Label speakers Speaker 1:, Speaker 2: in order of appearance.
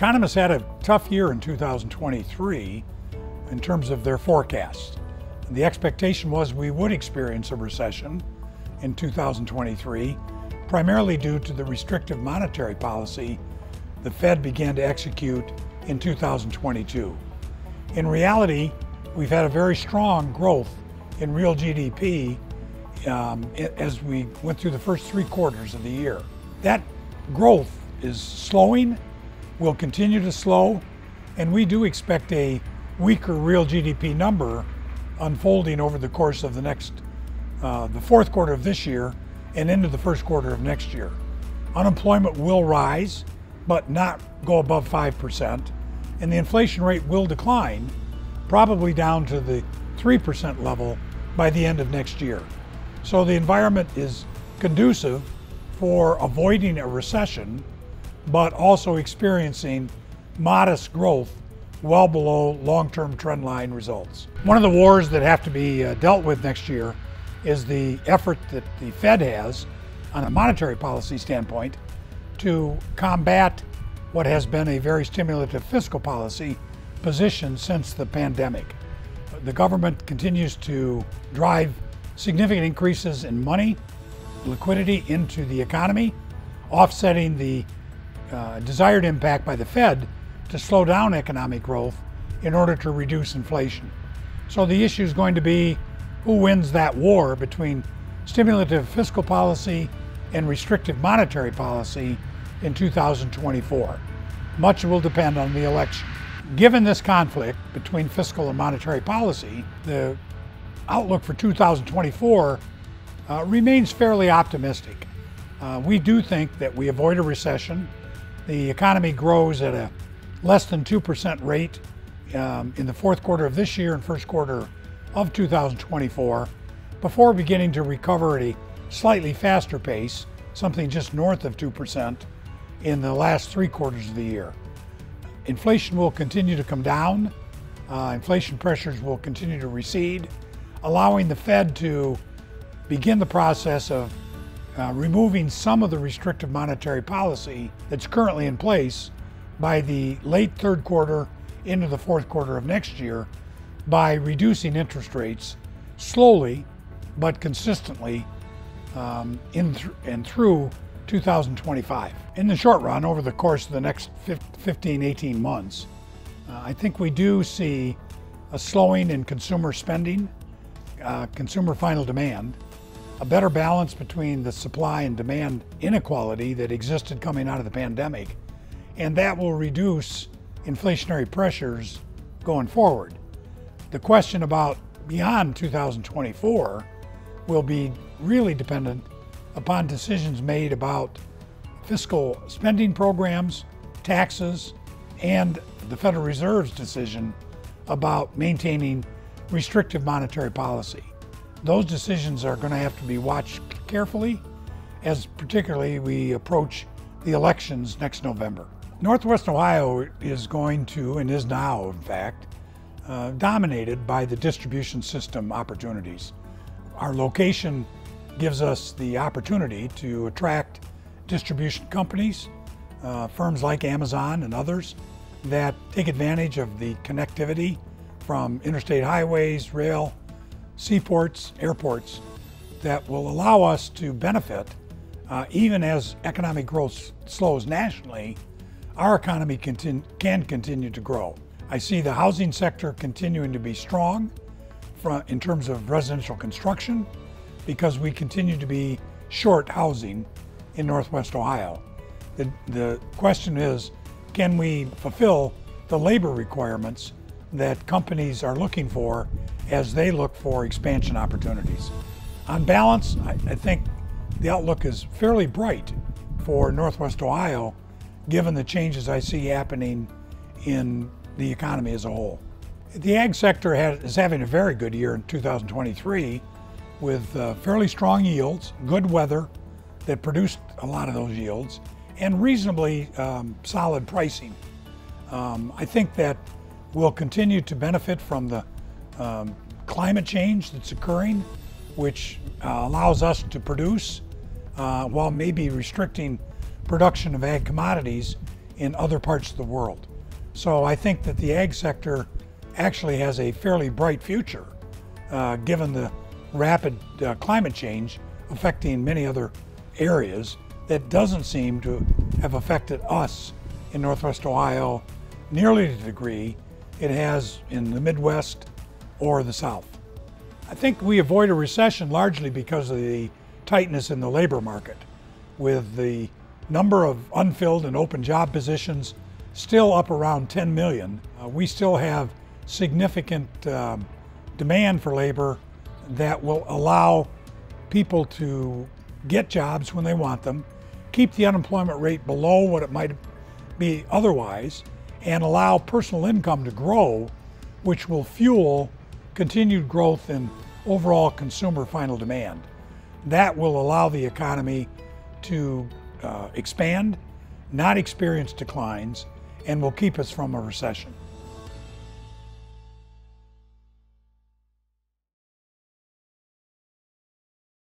Speaker 1: Economists had a tough year in 2023 in terms of their forecasts. The expectation was we would experience a recession in 2023, primarily due to the restrictive monetary policy the Fed began to execute in 2022. In reality, we've had a very strong growth in real GDP um, as we went through the first three quarters of the year. That growth is slowing, will continue to slow, and we do expect a weaker real GDP number unfolding over the course of the next, uh, the fourth quarter of this year and into the first quarter of next year. Unemployment will rise, but not go above 5%, and the inflation rate will decline, probably down to the 3% level by the end of next year. So the environment is conducive for avoiding a recession, but also experiencing modest growth well below long-term trendline results. One of the wars that have to be uh, dealt with next year is the effort that the Fed has on a monetary policy standpoint to combat what has been a very stimulative fiscal policy position since the pandemic. The government continues to drive significant increases in money, liquidity into the economy, offsetting the uh, desired impact by the Fed to slow down economic growth in order to reduce inflation. So the issue is going to be who wins that war between stimulative fiscal policy and restrictive monetary policy in 2024. Much will depend on the election. Given this conflict between fiscal and monetary policy, the outlook for 2024 uh, remains fairly optimistic. Uh, we do think that we avoid a recession. The economy grows at a less than 2% rate um, in the fourth quarter of this year and first quarter of 2024 before beginning to recover at a slightly faster pace, something just north of 2% in the last three quarters of the year. Inflation will continue to come down. Uh, inflation pressures will continue to recede, allowing the Fed to begin the process of uh, removing some of the restrictive monetary policy that's currently in place by the late third quarter into the fourth quarter of next year by reducing interest rates slowly but consistently um, in th- and through 2025. In the short run, over the course of the next 15, 18 months, uh, I think we do see a slowing in consumer spending, uh, consumer final demand, a better balance between the supply and demand inequality that existed coming out of the pandemic, and that will reduce inflationary pressures going forward. The question about beyond 2024 will be really dependent upon decisions made about fiscal spending programs, taxes, and the Federal Reserve's decision about maintaining restrictive monetary policy. Those decisions are going to have to be watched carefully as particularly we approach the elections next November. Northwest Ohio is going to, and is now in fact, uh, dominated by the distribution system opportunities. Our location gives us the opportunity to attract distribution companies, uh, firms like Amazon and others that take advantage of the connectivity from interstate highways, rail, seaports, airports that will allow us to benefit uh, even as economic growth slows nationally, our economy continu can continue to grow. I see the housing sector continuing to be strong in terms of residential construction because we continue to be short housing in Northwest Ohio. The, the question is, can we fulfill the labor requirements that companies are looking for as they look for expansion opportunities? On balance, I, I think the outlook is fairly bright for Northwest Ohio given the changes I see happening in the economy as a whole. The ag sector has, is having a very good year in 2023 with uh, fairly strong yields, good weather that produced a lot of those yields, and reasonably um, solid pricing. Um, I think that we'll continue to benefit from the um, climate change that's occurring, which uh, allows us to produce uh, while maybe restricting production of ag commodities in other parts of the world. So I think that the ag sector actually has a fairly bright future uh, given the rapid uh, climate change affecting many other areas that doesn't seem to have affected us in Northwest Ohio nearly to the degree it has in the Midwest or the South. I think we avoid a recession largely because of the tightness in the labor market, with the number of unfilled and open job positions still up around 10 million. Uh, we still have significant um, demand for labor that will allow people to get jobs when they want them, keep the unemployment rate below what it might be otherwise, and allow personal income to grow, which will fuel continued growth in overall consumer final demand. That will allow the economy to uh, expand, not experience declines, and will keep us from a recession.